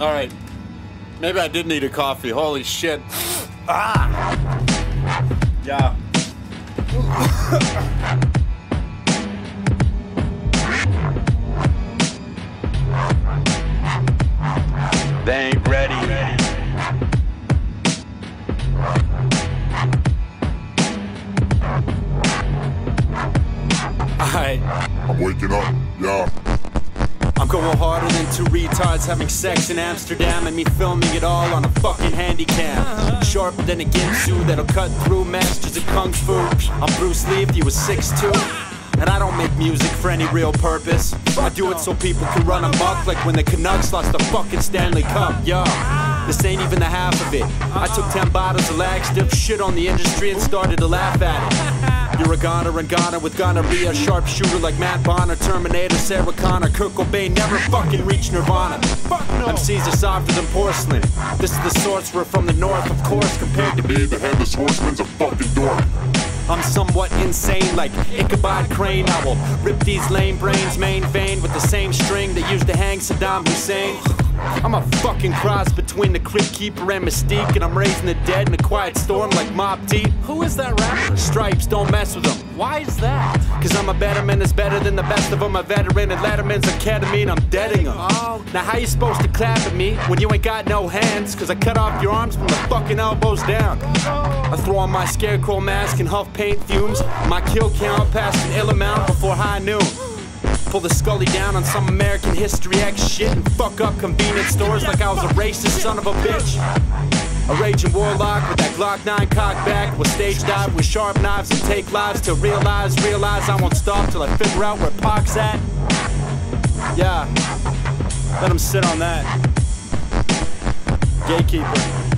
All right. Maybe I did need a coffee. Holy shit. Ah. Yeah. They ain't ready. Alright. I'm waking up. Yeah. Going harder than two retards having sex in Amsterdam and me filming it all on a fucking handy cam. Sharper than a Ginsu that'll cut through masters of kung fu. I'm Bruce Lee if he was 6'2. And I don't make music for any real purpose. I do it so people can run amok like when the Canucks lost the fucking Stanley Cup. Yo, this ain't even the half of it. I took 10 bottles of laxative, shit on the industry, and started to laugh at it. You're a goner and goner with gonorrhea, sharpshooter like Matt Bonner, Terminator, Sarah Connor, Kurt Cobain, never fucking reach Nirvana. MCs are softer than porcelain. This is the sorcerer from the north, of course, compared to Me, the headless horseman's a fucking dork. I'm somewhat insane, like Ichabod Crane. I will rip these lame brains main vein with the same string that used to hang Saddam Hussein. I'm a fucking cross between the Crypt Keeper and Mystique, and I'm raising the dead in a quiet storm like Mobb Deep. Who is that rapper? Stripes, don't mess with them. Why is that? Cause I'm a better man that's better than the best of them. A veteran at Letterman's Academy, and I'm deading them. Oh. Now, how you supposed to clap at me when you ain't got no hands? Cause I cut off your arms from the fucking elbows down. I throw on my scarecrow mask and huff paint fumes. My kill count passed an ill amount before high noon. Pull the Scully down on some American History X shit and fuck up convenience stores like I was a racist son of a bitch. A raging warlock with that Glock 9 cock back. Will stage dive with sharp knives and take lives to realize, realize I won't stop till I figure out where Pac's at. Yeah, let him sit on that. Gatekeeper.